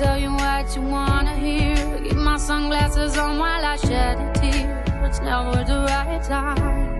tell you what you wanna hear. Keep my sunglasses on while I shed a tear. It's never the right time.